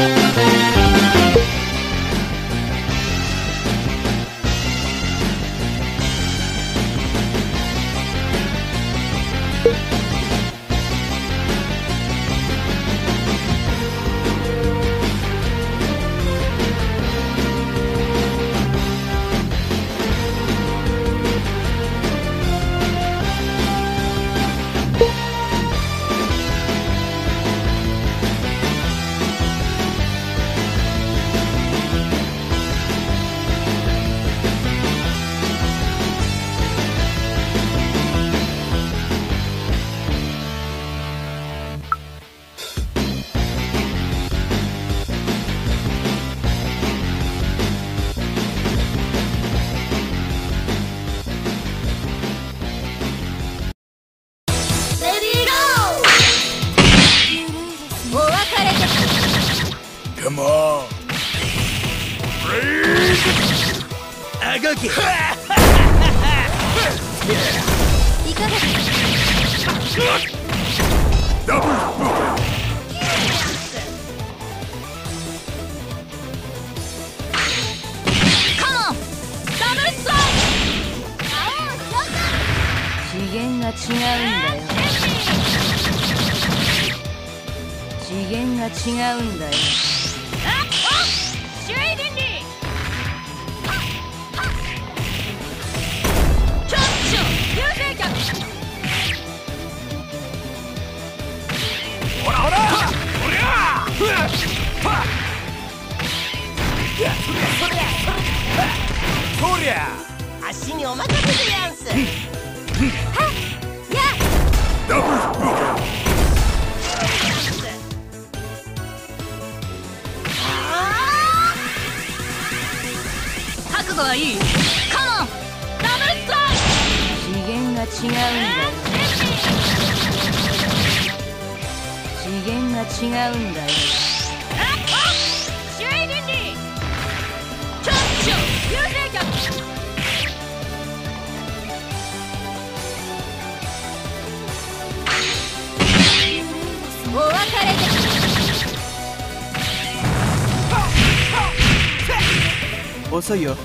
レ元が違うんだよ。次元が違うんだよ。そりゃ足にお任せでやんすダブル覚悟はいい。カモンダブルストライ次元が違うんだ。次元が違うんだ。よシュイリンリチョッチョ流星脚遅いよ。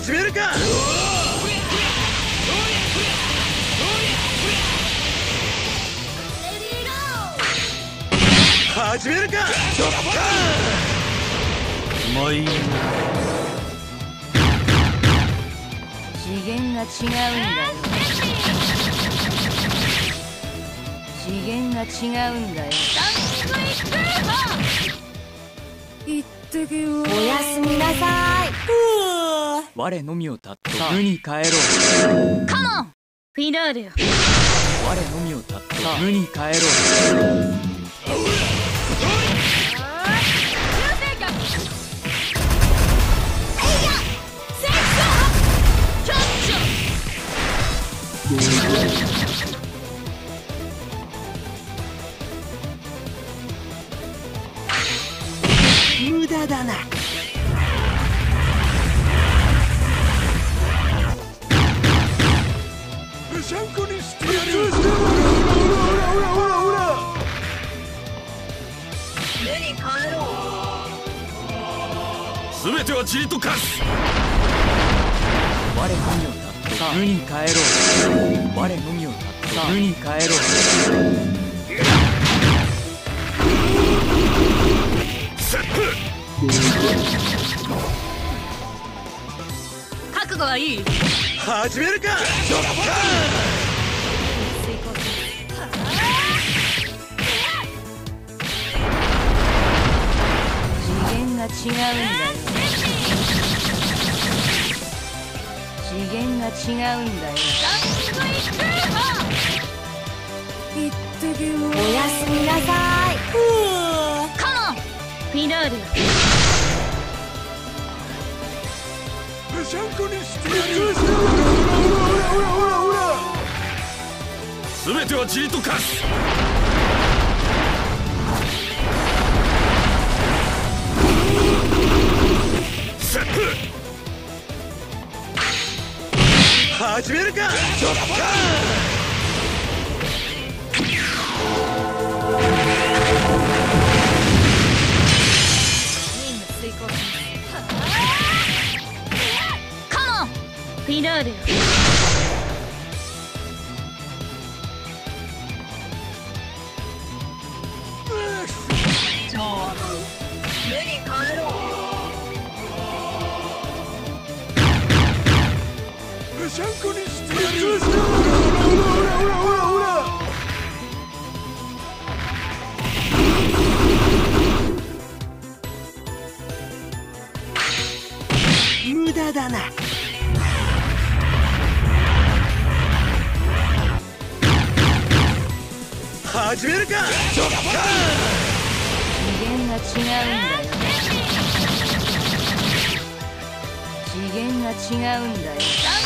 始めるか！始めるか！もういいな次元が違うんだよ。次元が違うんだよ。おやすみなさい我のみをたっと無に帰ろ。うカモンフィナーレよ。我のみをたっと無に帰ろ。う無無駄だな全ては塵と化す。我のみをたっと無に帰ろう我のみをたっと無に帰ろう覚悟はいい。始めるか。次元が違うんだよ次元が違うんだよ言ってけよおやすみなさいカモンフィナーレぺしゃんこにしてやるほらほらほらほら全ては塵と化す始めるか！フィナーレぺしゃんこにしてやるほらほらほらほらほら無駄だな。始めるか。次元が違うんだよ。次元が違うんだよ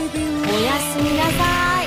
おやすみなさい。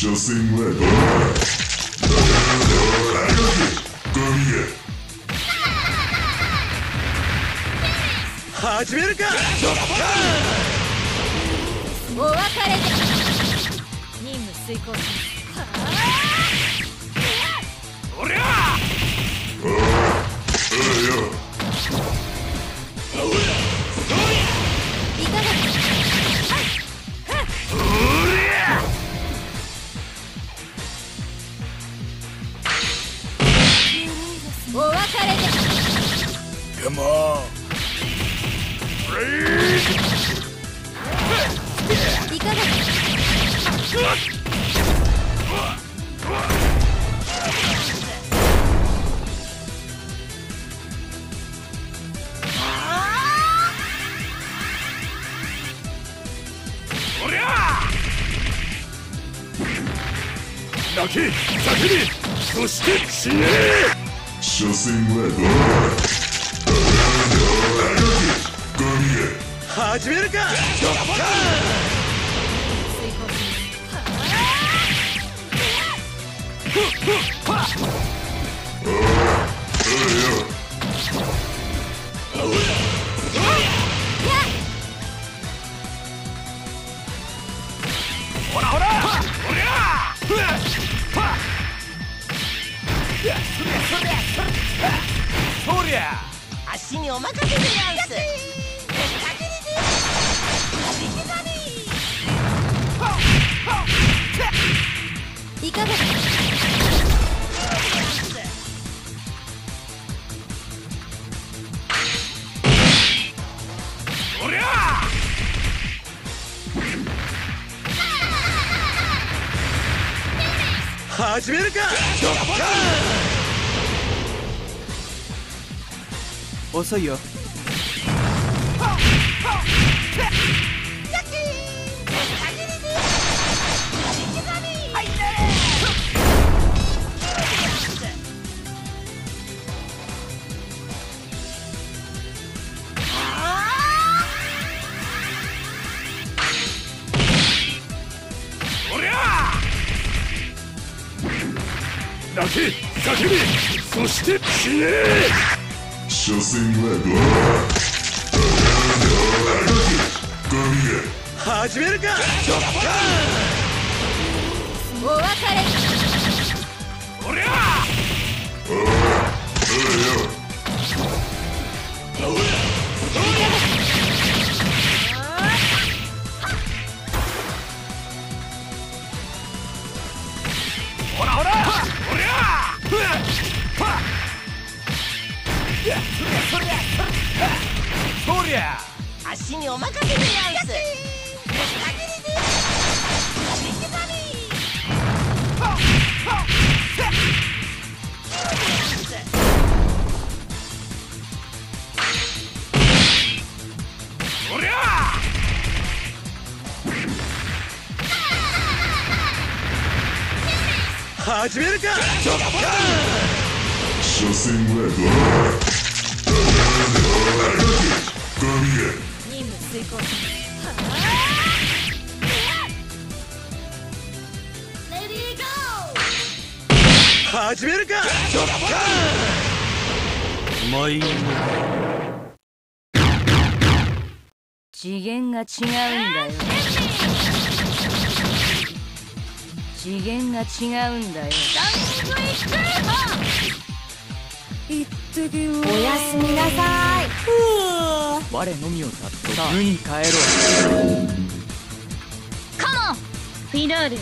所詮はゴミや始めるかお別れで任務遂行しおりゃい come on. そして死ね所詮はどうだ？始めるか遅いよ。おりゃ泣き叫びそして死ね。所詮はどうだ始めるか！お別れおりゃほそりゃ足にお任せでやんすおりゃ始めるか!所詮はどうだ任務遂行レディーゴー始めるか。毎次元が違うんだよ。次元が違うんだよ。おやすみなさい。我のみをたっと無に帰ろ。うカモン。フィナーレ。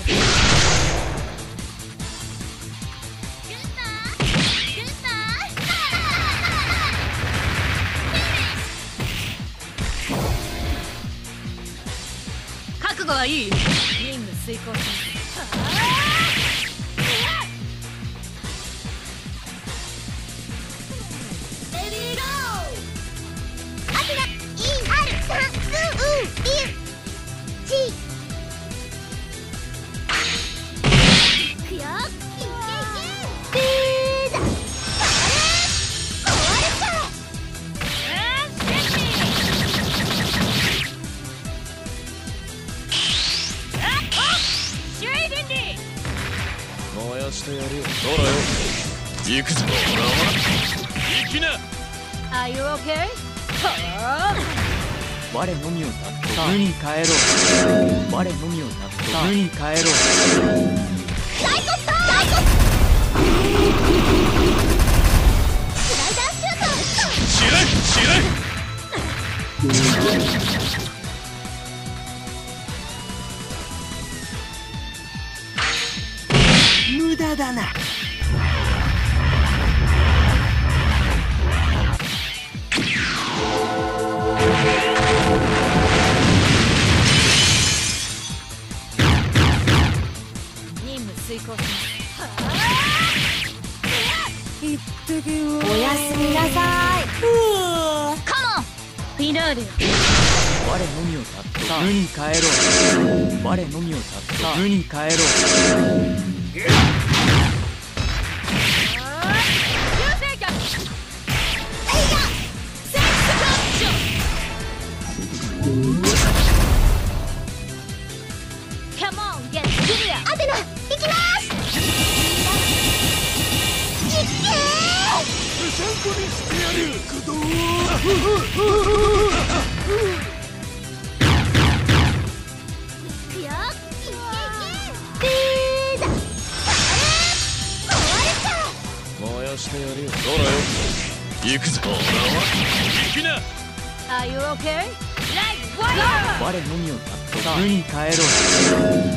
覚悟はいい任務遂行レ無駄だな。任務遂行おやすみなさいラーレ我のみをたった無に帰ろう我のみをたった無に帰ろう我のみをたっと無に帰ろう。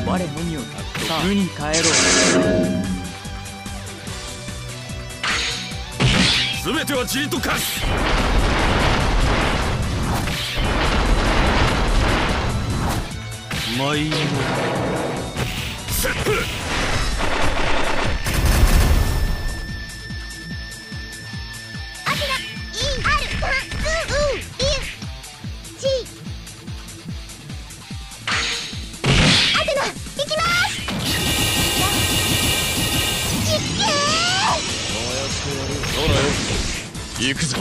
我のみをたっと無に帰ろう。全ては塵と化す。マインセット行くぞ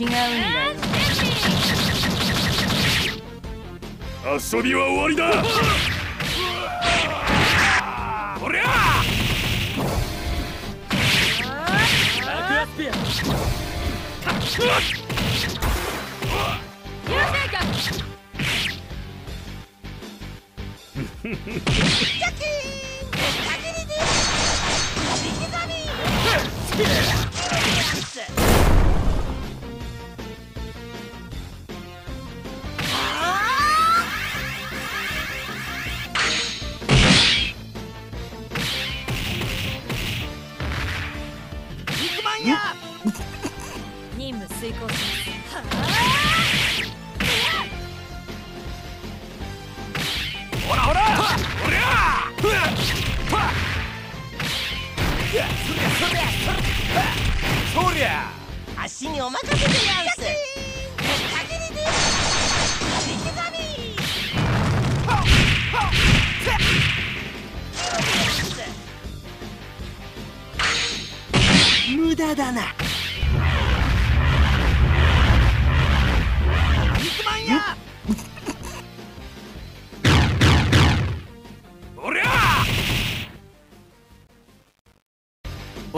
違うんだ。よ遊びは終わりだ。おりゃアクアスピア流星脚任足にお任せでやんす無駄だな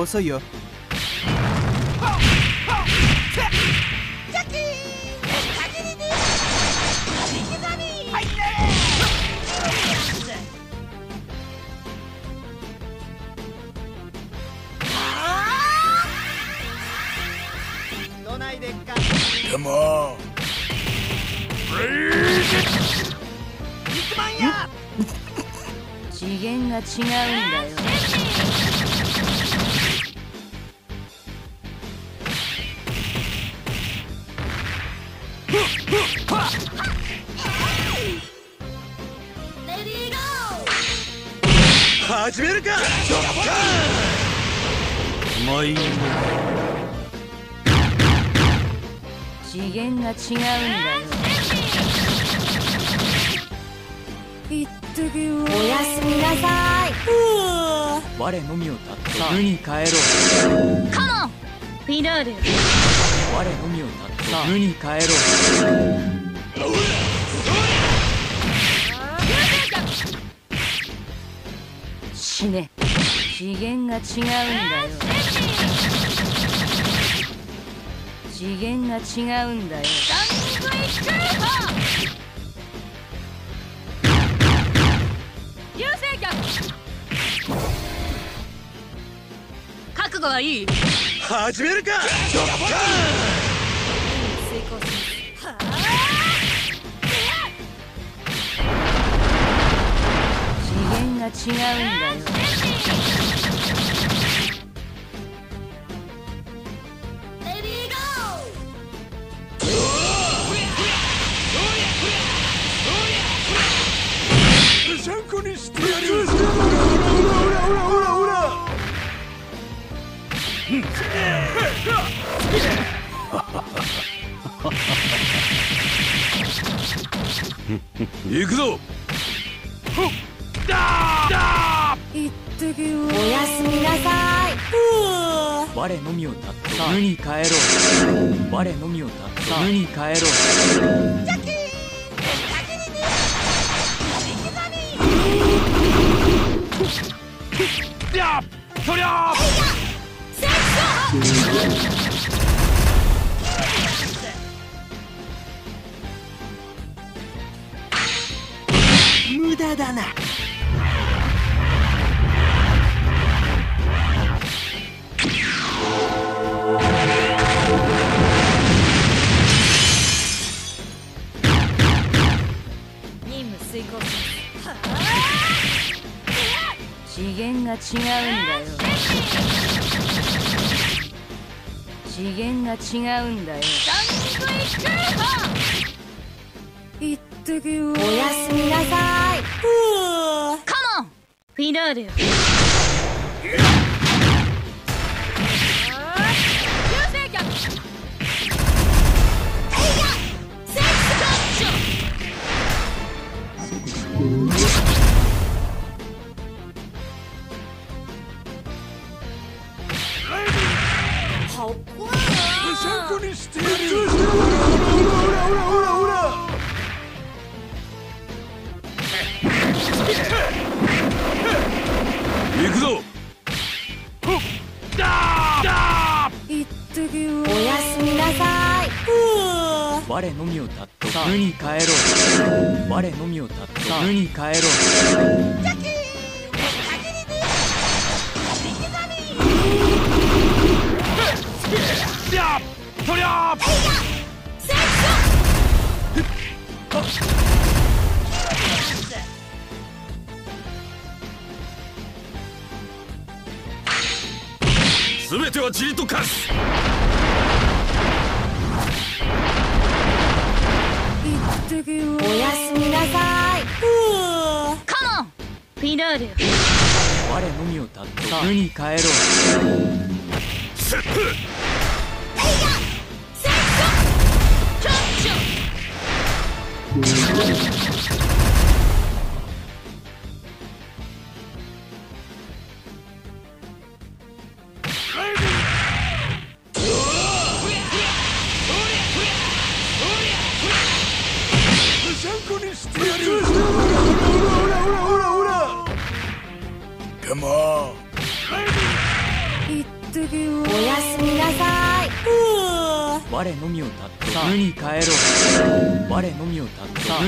遅いよ。次元が違うんだよ始めるか！マイン次元が違うんだよ言ってけよおやすみなさい。我のみをたっと無に帰ろうカモンフィナーレ我のみをたっと無に帰ろう死ね。次元が違うんだよ。次元が違うんだよ。ダングイクーハ流星脚覚悟はいい。始めるか。次元が違うんだよ行くぞ。言ってけよおやすみなさい我のみをたっと無に帰ろう我のみをたっと無に帰ろうやっそりゃ無駄だな。違うんだよ。次元が違うんだよ。ダングイクーハ言ってけよ。おやすみなさい。カモンフィナーレ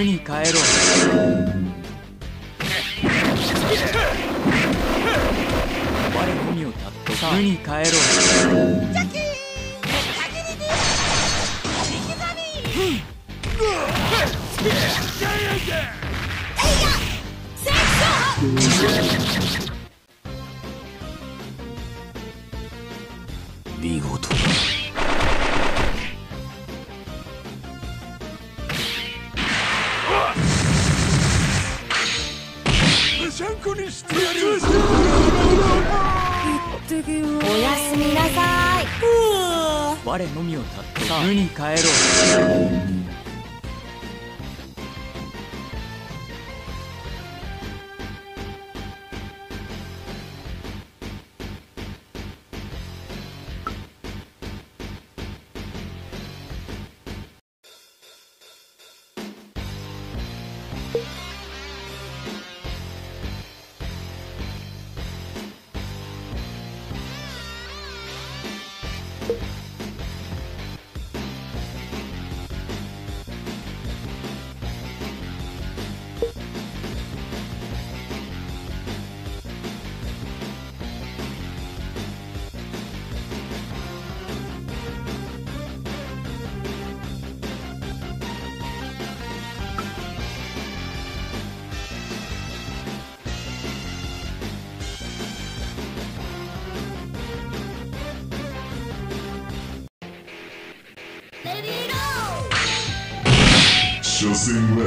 に変え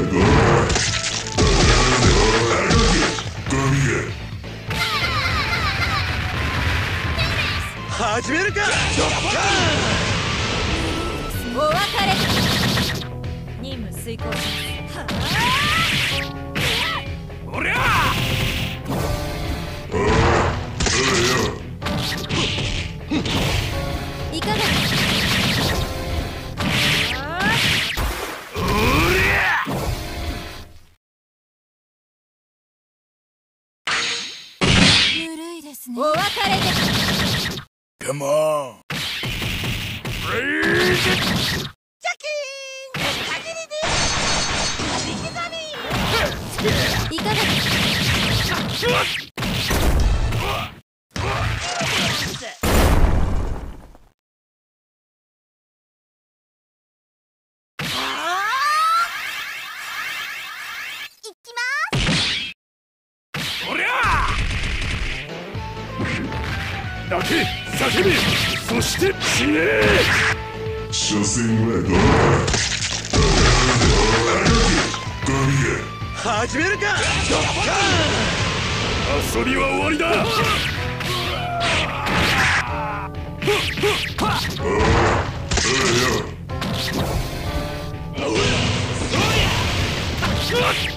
戦ですね。お別れで。Come on. いかがお所詮はどう神へ始めるか！遊びは終わりだ！ほ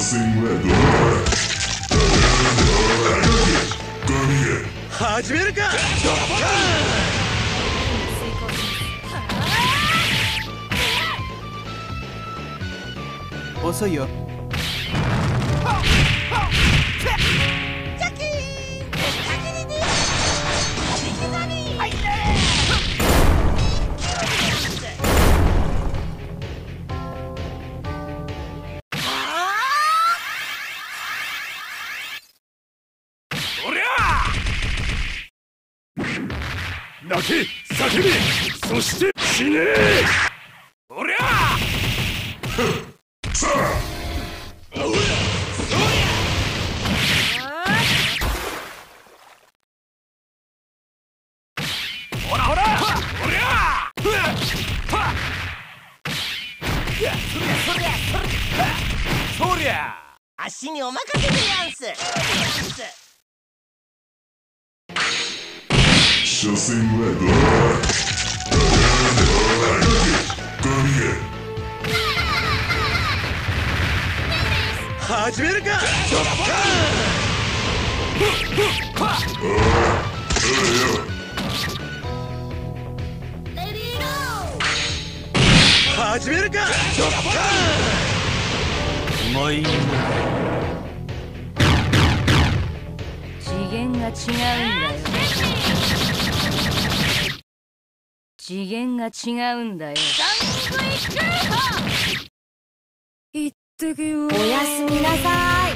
戦はどうだ始めるか！遅いよ。泣け叫びそして死ね。おりゃさあほらほらおりゃそりゃ足にお任せでやんす所詮はどう神へ始めるか！始めるか！次元が違うんだよ次元が違うんだよ。行ってくよ。おやすみなさい。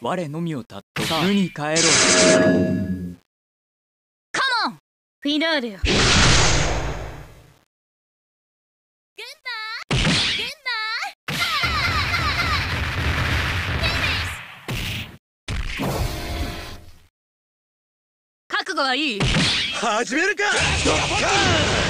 我のみをたっと。無に帰ろう。カモンフィナーレよ覚悟はいい。始めるか。シ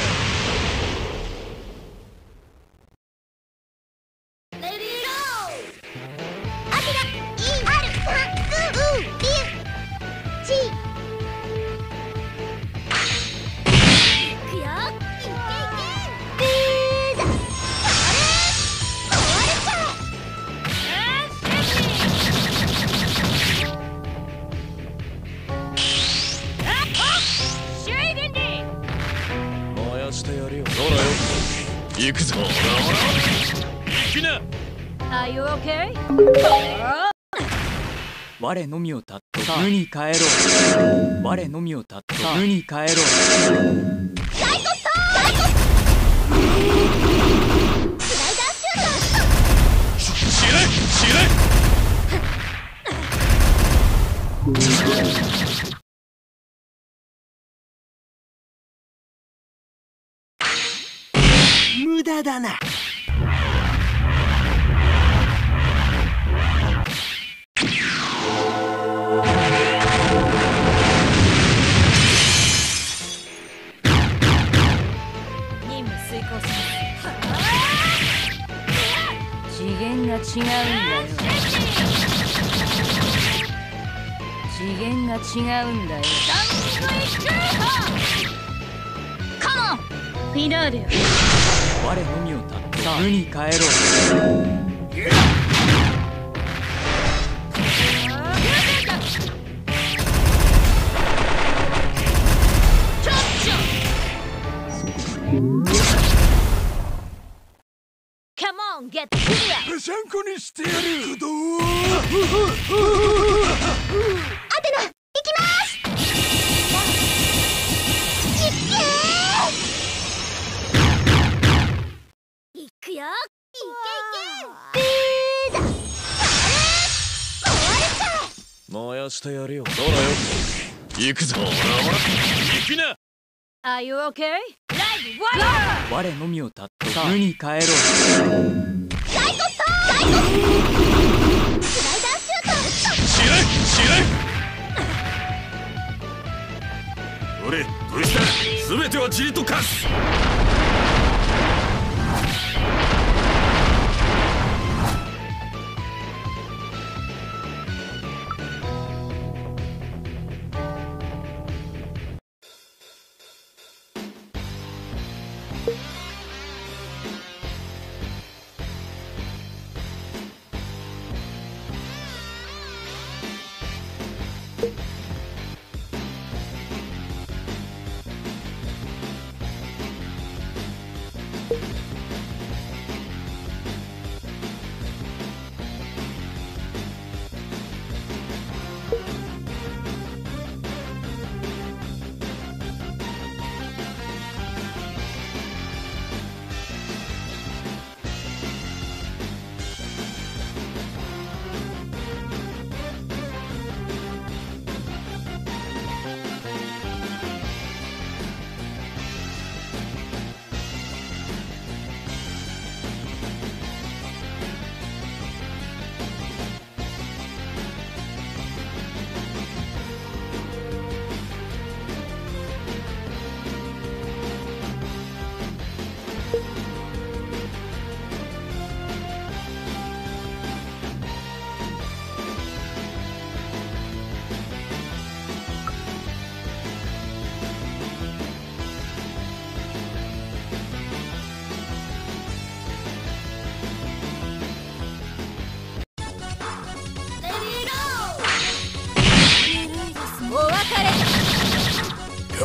我のみをたっと無に帰ろう我のみをたっと無に帰ろうスライダーシュート知れ知れ無駄だなが違うんだよ。次元が違うんだよ。カモン。フィナーレよ。我のみをたっと無に帰ろうしゃんこにしてやる。駆動アテナ行きます。いくよいけいけー。燃やしてやるよどうだよ行くぞほらほら行きな Are you okay? 我のみをたっと無に帰ろううサイコスタースライダーシュート。知れ知れ俺どうした全てはじりと化す。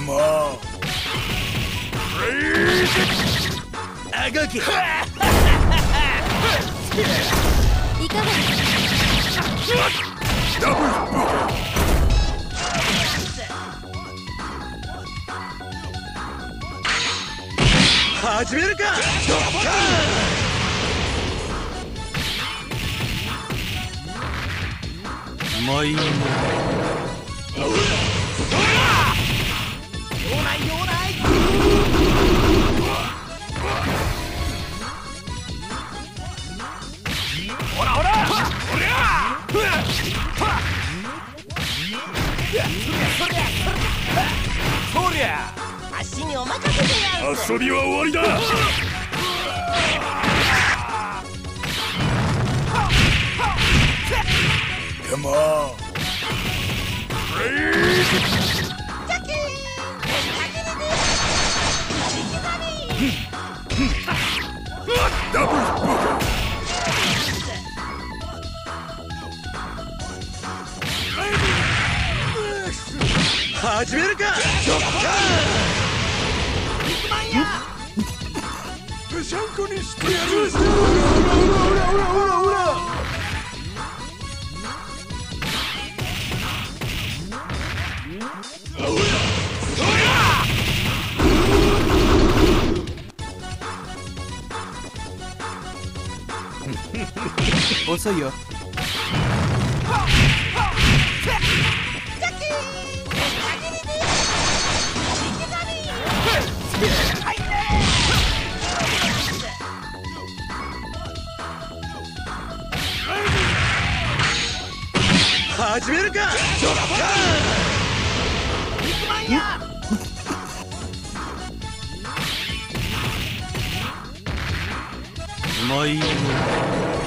れカモンあがけいかが始めるか。まいんほお任せでやんす遊びは終わりだ。カモンダブル始めるかぺシャンクにしてやるほらほらほらほらほらいよ。始めるか！うまいよ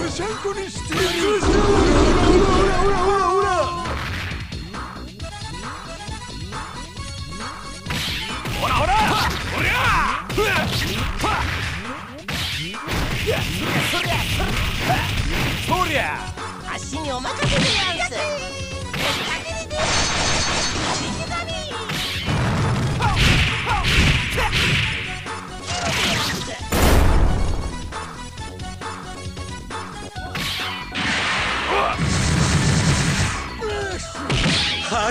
ぐしゃんこにしてやるほらほらほらほらほらほらほりゃふわはそりゃ足にお任せでやん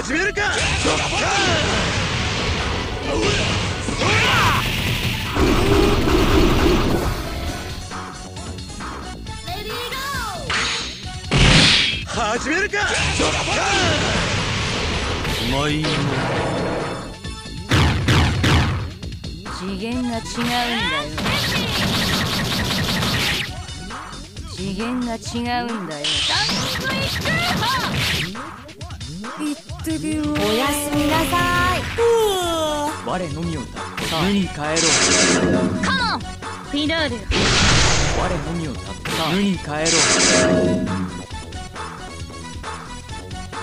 始めるか！始めるか！うまいよ次元が違うんだよ。次元が違うんだよおやすみなさい。我のみをたって無に帰ろう。カモン。フィナーレ我のみを無に帰ろう。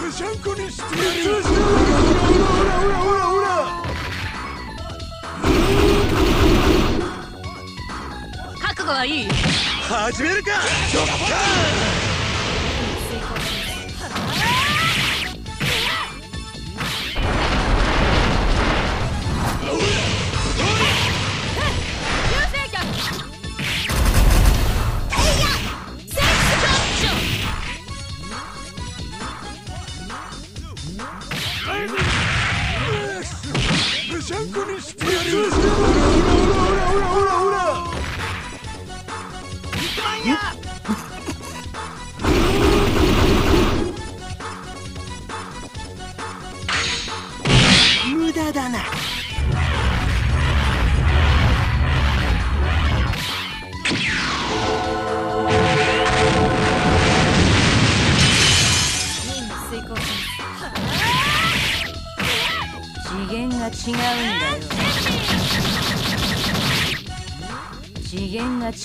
ぐしゃんこにしてやる。ほらほらほらほら覚悟はいい。始めるか。流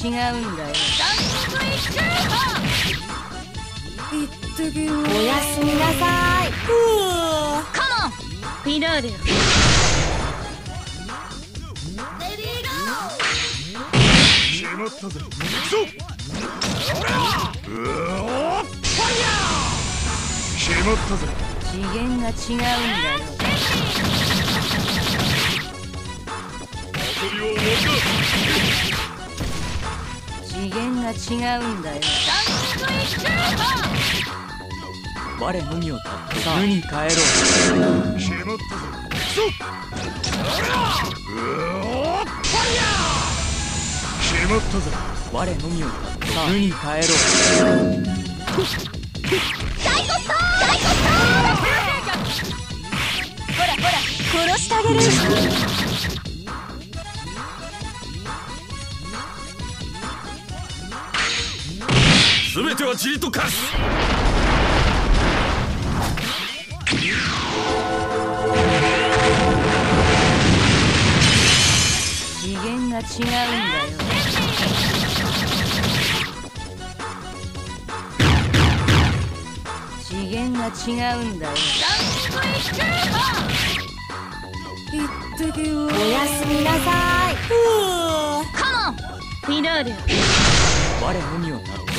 違うんだよ。言ってけよおやすみなさい。カモンフィナーレ決まったぜ行くぞほらうおー。ファイヤー決まったぜ。次元が違うんだよ違うんだよ。我のみをたって無に帰ろ。うだ決まったぞ。ほらうおーファイヤー決まったぜ我のみをたって無に帰ろう殺してあげる全てはじりと化す。次元が違うんだよ。次元が違うんだよ。おやすみなさい。カモン。フィナーレ。我のみをたって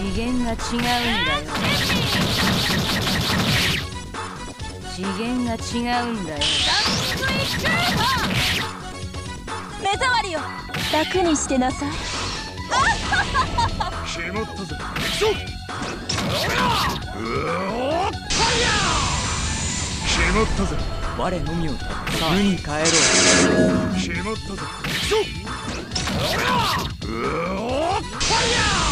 次元が違うんだよ次元が違うんだよ目障りよ楽にしてなさいしまったぜ。行くぞうおっファイヤーしまったぜ。我のみを無に帰ろうしまったぜ。行くぞ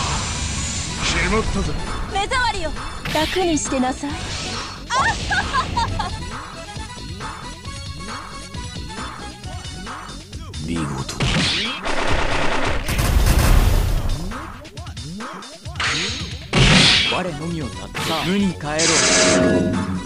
うおったぜ目障りよ。楽にしてなさい。見事。我のみをたった無に帰ろう